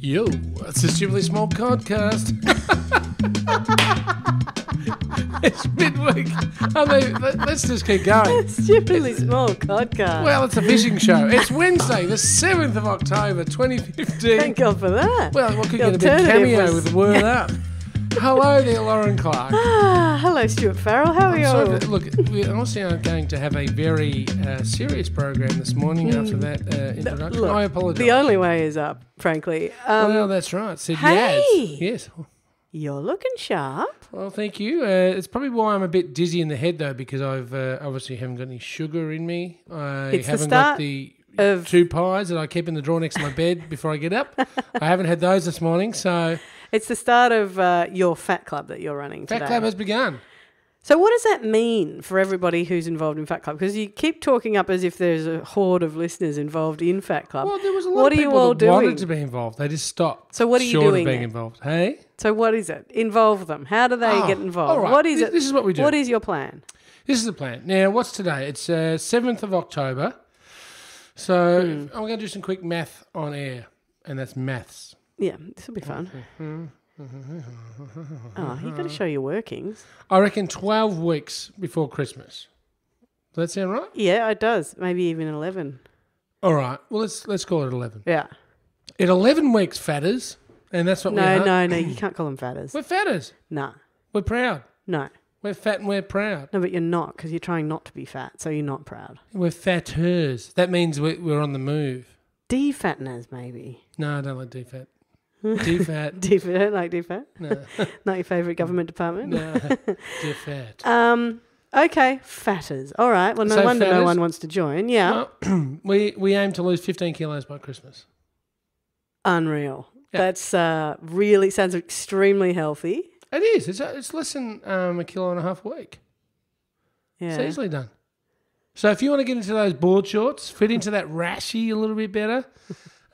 Yo, it's a stupidly small podcast. it's midweek. I mean, let- let's just keep going. It's Stupidly small podcast. Well, it's a fishing show. It's Wednesday, the 7th of October, 2015. Thank God for that. Well, what could The get a bit alternative cameo was- with the word up? Hello there, Lauren Clark. Ah, hello, Stuart Farrell. How are I'm you? sorry look, we also are going to have a very uh, serious program this morning after that uh, introduction. Look, I apologise. the only way is up, frankly. Um, well, that's right. Said hey! Yes. you're looking sharp. Well, thank you. Uh, it's probably why I'm a bit dizzy in the head, though, because I've uh, obviously haven't got any sugar in me. I It's haven't got start the Of two pies that I keep in the drawer next to my bed before I get up. I haven't had those this morning, so it's the start of uh, your fat club that you're running Fat today. Club has begun. So, what does that mean for everybody who's involved in Fat Club? Because you keep talking up as if there's a horde of listeners involved in Fat Club. Well, there was a lot What of are you people all that doing? wanted to be involved. They just stopped. So what are you short doing of being then? involved? Hey, So, what is it? Involve them. How do they Oh, get involved? all right. What is This- it? this is what we do. What is your plan? this is the plan. Now, what's today? It's uh, seventh of October. So Hmm. I'm going to do some quick math on air, and that's maths. Yeah, this will be fun. Mm-hmm. oh, you got to show your workings. I reckon 12 weeks before Christmas. Does that sound right? Yeah, it does. Maybe even 11. All right. Well, let's let's call it 11. Yeah. At 11 weeks, fatters, and that's what we No, are. no, no. You can't call them fatters. We're fatters. Nah. We're proud. No. We're fat and we're proud. No, but you're not because you're trying not to be fat, so you're not proud. We're fatters. That means we're, we're on the move. Defatness, maybe. No, I don't like defat. Defat. Def- I don't like defat. No, Not your favourite government department. no. Defat. Um. Okay, fatters. All right. Well, no So wonder no one wants to join. Yeah. Well, we, we aim to lose 15 kilos by Christmas. Unreal. Yeah. That's uh, really sounds extremely healthy. It is. It's, it's less than um, a kilo and a half a week. Yeah. It's easily done. So if you want to get into those board shorts, fit into that rashy a little bit better,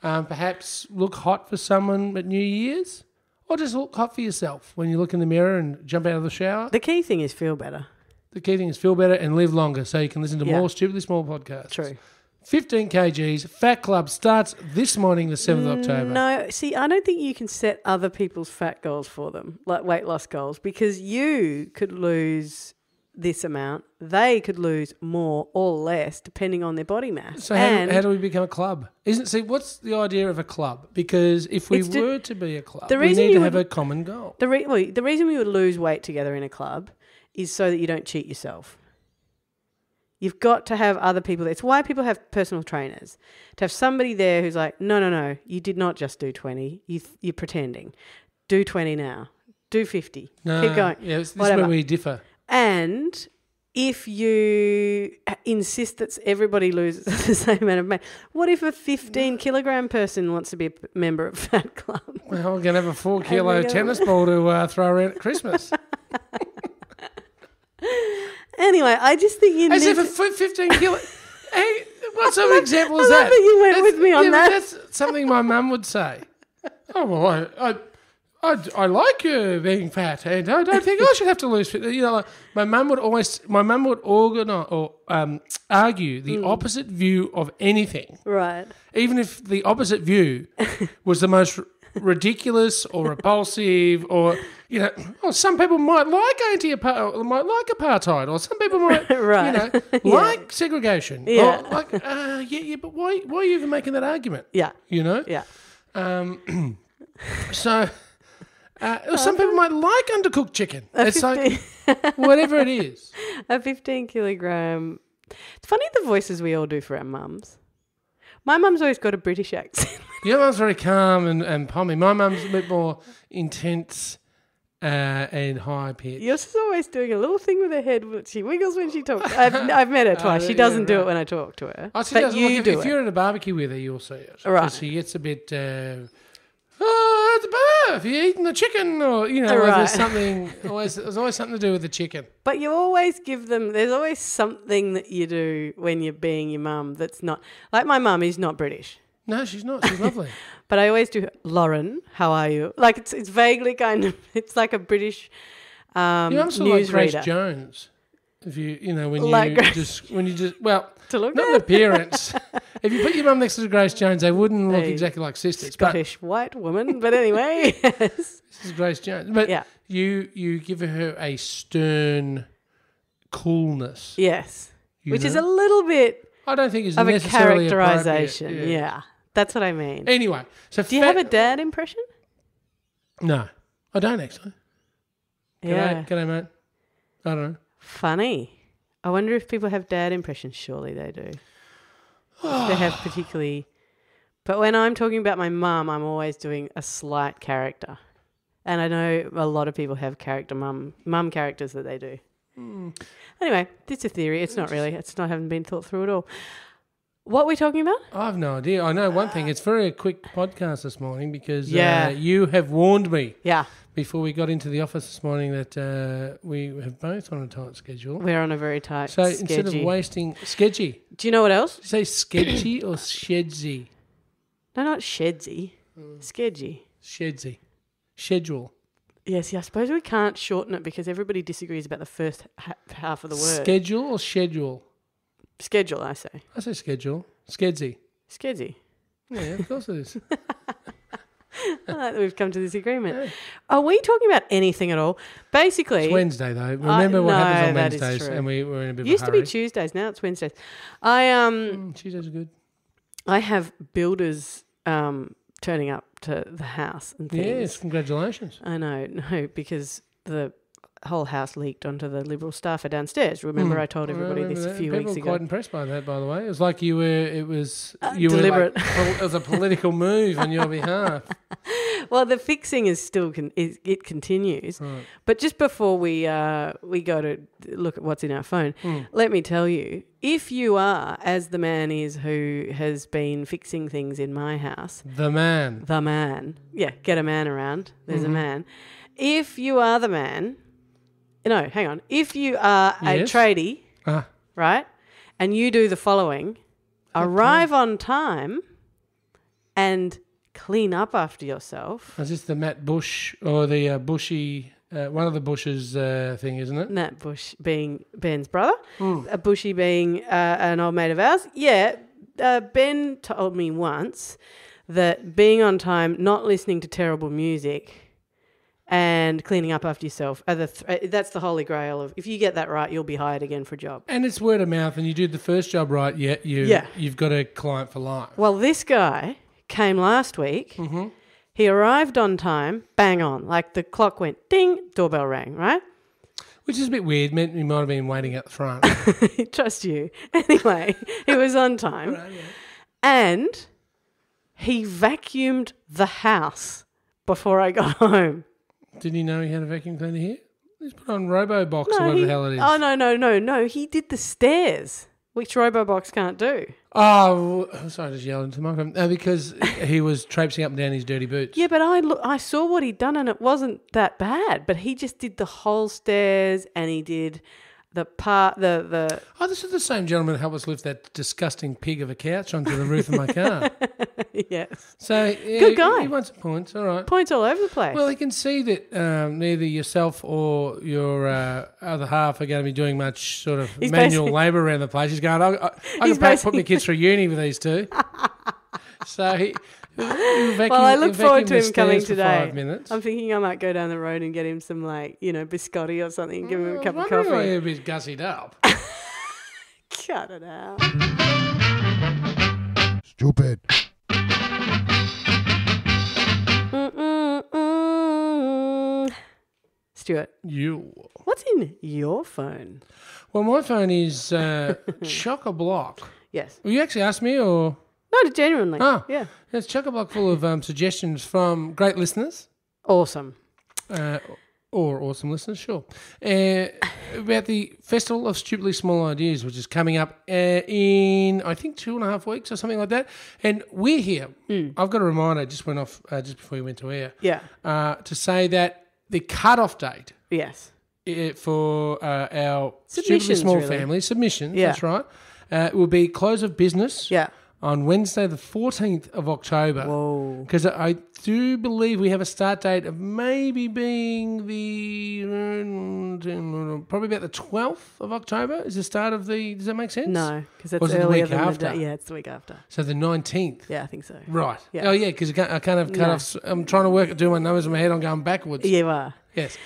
um, perhaps look hot for someone at New Year's, or just look hot for yourself when you look in the mirror and jump out of the shower. The key thing is feel better. The key thing is feel better and live longer so you can listen to Yeah. more stupidly small podcasts. True. 15 kgs. Fat Club starts this morning, the 7th of October. No, see, I don't think you can set other people's fat goals for them, like weight loss goals, because you could lose this amount, they could lose more or less depending on their body mass. So how, and how do we become a club? Isn't see what's the idea of a club? Because if we to- were to be a club, the we reason need to you have would- a common goal. the re- well, the reason we would lose weight together in a club is so that you don't cheat yourself. You've got to have other people. It's why people have personal trainers. To have somebody there who's like, no, no, no, you did not just do 20. You th- you're pretending. Do 20 now. Do 50. No, Keep going. Yeah, this is where we differ. And if you insist that everybody loses the same amount of weight, what if a 15 kilogram person wants to be a member of Fat Club? Well, we're going to have a four kilo tennis ball to uh, throw around at Christmas. Anyway, I just think you As need if a 15 kilo. hey, what sort of example is that? that you went That's- with me on yeah, that. That's something my mum would say. Oh, well, I. I I, I like uh, being fat, and I don't think I should have to lose. fit- You know, like, my mum would always, my mum would organize or um, argue the Hmm. opposite view of anything, Right. even if the opposite view was the most r- ridiculous or repulsive, or you know, oh, some people might like or might like apartheid, or some people might, Right. you know, like segregation, Yeah. like, uh, yeah, yeah, but why, why are you even making that argument? Yeah. You know, Yeah. um, so. Uh, some people might like undercooked chicken. It's like whatever it is. A 15 kilogram. It's funny the voices we all do for our mums. My mum's always got a British accent. Your mum's very calm and, and pommy. My mum's a bit more intense uh, and high pitched. Yours is always doing a little thing with her head. but She wiggles when she talks. I've, I've met her twice. yeah, She doesn't yeah, do right. it when I talk to her. I see. but you look, if, do if it. you're in a barbecue with her, you'll see it. Right. She gets a bit. Uh, oh, a bird. You eating the chicken, or you know, Right. there's something. Always, there's always something to do with the chicken. But you always give them. There's always something that you do when you're being your mum that's not like my mum is not British. No, she's not. She's lovely. But I always do Lauren. How are you? Like it's it's vaguely kind of. It's like a British um, sort of like Grace newsreader. Jones. If you, you know, when Like you Grace just when you just well, to look not at. appearance. If you put your mum next to Grace Jones, they wouldn't look Hey, exactly like sisters. Scottish white woman. But anyway, yes. this is Grace Jones. But Yeah. you you give her a stern coolness. yes. you Which is a know? little bit I don't think is of a necessarily characterization. Yeah. That's what I mean. Anyway, so Do you have a dad impression? no? I don't actually. G'day, Yeah. g'day, mate. I don't know. Funny. I wonder if people have dad impressions. Surely they do. They have particularly. But when I'm talking about my mum, I'm always doing a slight character. And I know a lot of people have character mum mum characters that they do. Hmm. Anyway, it's a theory. It's not really. It's not having been thought through at all. What are we talking about? I have no idea. I know one thing. It's very a quick podcast this morning because Yeah. uh, you have warned me Yeah, before we got into the office this morning that uh, we have both on a tight schedule. we're on a very tight schedule. So instead of wasting sketchy, Do you know what else? say sketchy or shedsy? No, not shedsy. Hmm. Skedgy. Shedsy. Schedule. Yes, yeah, I suppose we can't shorten it because everybody disagrees about the first ha- half of the word. Schedule or schedule? Schedule, I say. I say schedule. Skedsy. Skedsy. Yeah, of course it is. I like that we've come to this agreement. Are we talking about anything at all? Basically, It's Wednesday though. Remember what no, happens on that is Wednesdays, true. and we were in a bit used of to a hurry. be Tuesdays. Now it's Wednesdays. I um Mm, Tuesdays are good. I have builders um turning up to the house and things. Yes, congratulations. I know, no, because the whole house leaked onto the Liberal staffer downstairs. Remember, Mm. I told everybody this a few People weeks were ago. quite impressed by that, by the way. It was like you were. It was Uh, you deliberate. were like, it was a political move on your behalf. Well, the fixing is still con- is, it continues. Right. But just before we uh, we go to look at what's in our phone, Mm. let me tell you, if you are, as the man is who has been fixing things in my house, The man. the man, yeah, get a man around. There's Mhm. a man. If you are the man, no, hang on. If you are a Yes. tradie, Ah, right, and you do the following: arrive on time and clean up after yourself. is this the Matt Bush or the uh, Bushy? Uh, one of the Bushes uh, thing, isn't it? Nat Bush being Ben's brother, Mm. a Bushy being uh, an old mate of ours. Yeah, uh, Ben told me once that being on time, not listening to terrible music, and cleaning up after yourself are the th- uh, that's the holy grail of if you get that right, you'll be hired again for a job. And it's word of mouth, and you do the first job right, yeah, you Yeah. you've got a client for life. Well, this guy came last week. Mm-hmm. He arrived on time, bang on, like the clock went ding, doorbell rang, right? Which is a bit weird. Meant he might have been waiting at the front. Trust you. Anyway, he was on time. And he vacuumed the house before I got home. Didn't you know he had a vacuum cleaner here? He's put on RoboBox or whatever he- the hell it is. Oh no, no, no, no. He did the stairs, which Robobox can't do. Oh, sorry, I just yelled into the microphone. Because he was traipsing up and down his dirty boots. Yeah, but I look, I saw what he'd done and it wasn't that bad. But he just did the whole stairs and he did the part the the Oh, this is the same gentleman who helped us lift that disgusting pig of a couch onto the roof of my car. yes So yeah, Good guy. He wants points. All right. points all over the place. Well, he can see that um, neither yourself or your uh, other half are going to be doing much sort of He's manual labour around the place. He's going, I, I, I can put my kids through uni with these two. so he. Well, I look forward to him coming today. I'm thinking I might go down the road and get him some like you know biscotti or something and give him a was cup of wondering why coffee. you're a bit gussied up. Cut it out. Stupid. Mm-mm-mm. Stuart, you. what's in your phone? Well, my phone is uh, chock a block. Yes. Well, you actually asked me, or No, genuinely. Oh. Yeah. it's chock a block full of um, suggestions from great listeners. Awesome. uh, or awesome listeners, sure, uh, about the Festival of Stupidly Small Ideas, which is coming up uh, in, I think, two and a half weeks or something like that. And we're here. Hmm. I've got a reminder, just went off uh, just before we went to air, Yeah. uh, to say that the cut-off date Yes. for uh, our Stupidly Small really. Family, submissions, Yeah. that's right, uh, will be close of business Yeah. On Wednesday, the 14th of October. Whoa. Because I do believe we have a start date of maybe being the probably about the 12th of October. Is the start of the? Does that make sense? No, because that's it the earlier week than after? the day. Yeah, it's the week after. So the 19th. Yeah, I think so. Right. Yeah. Oh yeah, because I I can't have cut No. off. I'm trying to work, do my numbers in my head. I'm going backwards. You are. Yes.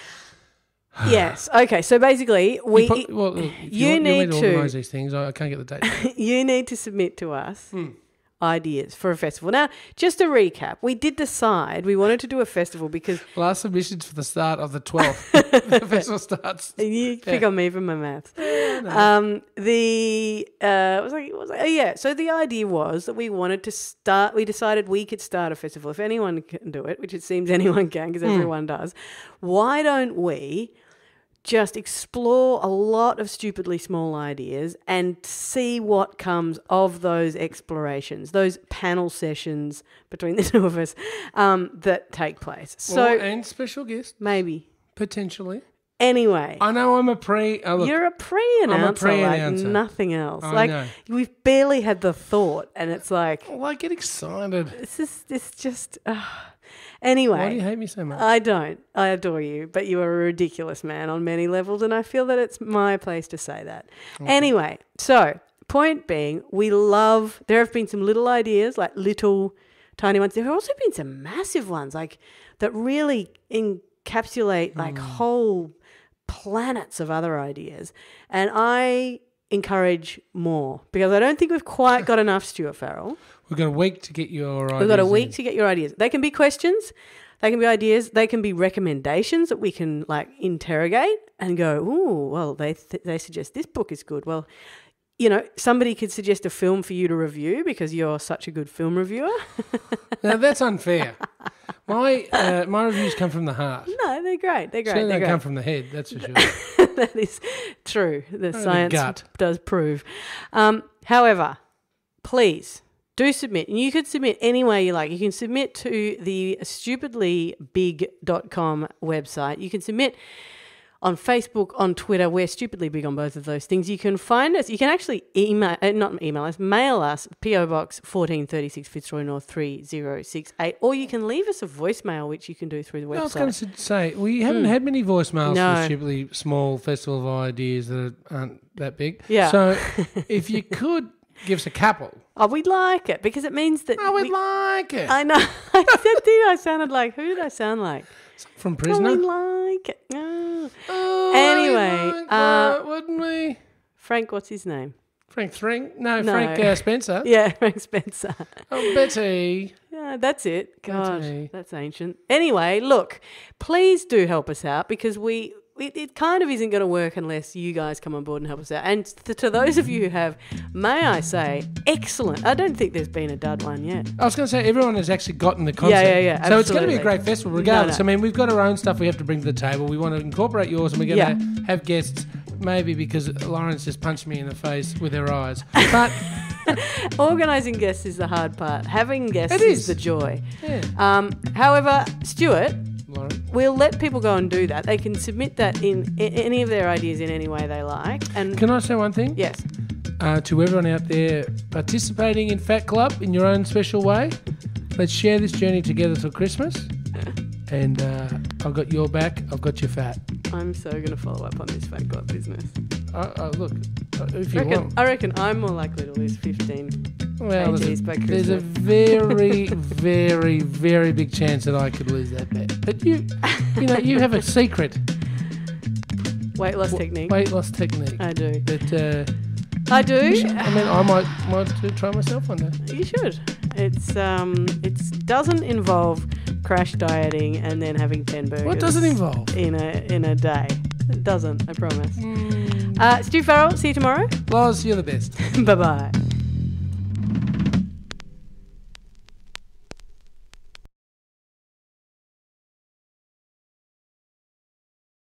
Yes. Okay. So basically, we You well, you you, need to- organise these things. I, I can't get the date. you need to submit to us Hmm. Ideas for a festival. Now, just to recap, we did decide we wanted to do a festival because Last submissions for the start of the 12th. the festival starts. you pick Yeah. on me for my maths. Um, the uh, was like, was like, oh yeah. So the idea was that we wanted to start. We decided we could start a festival if anyone can do it, which it seems anyone can because everyone does. Why don't we? Just explore a lot of stupidly small ideas and see what comes of those explorations, those panel sessions between the two of us um, that take place. So Well, and special guests maybe. potentially. Anyway, I know I'm a pre. Oh, look, you're a pre-announcer, a pre-announcer. like nothing else. I like know. we've barely had the thought, and it's like well, I get excited. this is this just. Uh. Anyway, why do you hate me so much? I don't. I adore you, but you are a ridiculous man on many levels, and I feel that it's my place to say that. Anyway, so point being, we love. There have been some little ideas, like little, tiny ones. There have also been some massive ones, like that really encapsulate like mm. whole planets of other ideas. And I encourage more because I don't think we've quite got enough Stuart Farrell. We've got a week to get your. We've got a ideas week in. to get your ideas. They can be questions, they can be ideas, they can be recommendations that we can like interrogate and go, "Ooh, well, they th- they suggest this book is good." Well, you know, somebody could suggest a film for you to review because you're such a good film reviewer. Now that's unfair. my uh, my reviews come from the heart. no, they're great. They're great. Certainly they're don't come from the head. That's for sure. that is true. The the science gut. does prove. Um, however, please do submit. And you could submit any way you like. You can submit to the stupidlybig.com website. You can submit on Facebook, on Twitter. We're stupidly big on both of those things. You can find us. You can actually email, uh, not email us, mail us, PO Box 1436 Fitzroy North 3068, or you can leave us a voicemail, which you can do through the website. I was going to say we haven't had many voicemails No. for stupidly small festival of ideas that aren't that big. Yeah. So if you could give us a couple, Oh, we'd like it because it means that. I would we- like it. I know. I said, did I sounded like who did I sound like? From Oh, prisoner. we like it. Oh. Oh, Anyway, like uh, that, wouldn't we? Frank, what's his name? Frank Thring? No, No. Frank uh, Spencer. Yeah, Frank Spencer. Oh, Betty. Yeah, that's it. God, Betty. that's ancient. Anyway, look, please do help us out because we. It, it kind of isn't going to work unless you guys come on board and help us out. And to, to those of you who have, may I say, excellent. I don't think there's been a dud one yet. I was going to say everyone has actually gotten the concept. yeah, yeah, yeah. So it's going to be a great festival, regardless. no. I mean, we've got our own stuff we have to bring to the table. We want to incorporate yours, and we're going to have guests. Maybe because Lawrence just punched me in the face with her eyes, but Organising guests is the hard part. Having guests It is is. the joy. yeah, Um, however, Stuart, Lauren. we'll let people go and do that. They can submit that in any of their ideas in any way they like. And Can I say one thing? yes, Uh, to everyone out there participating in Fat Club in your own special way, let's share this journey together till Christmas. And uh, I've got your back. I've got your fat. I'm so going to follow up on this Fat Club business. Uh, uh, look, if I reckon, want. I reckon I'm more likely to lose 15. Well, there's a, kgs by there's a very, very, very big chance that I could lose that bet. But you, you know, you have a secret Weight loss w- technique. weight loss technique. I do. That uh, I do. should- I mean, I might might try myself on that. You should. It's um, it doesn't involve crash dieting and then having 10 burgers. What does it involve? In a in a day. It doesn't. I promise. Mm, Uh, Stu Farrell. See you tomorrow. Loz, you're the best. bye bye.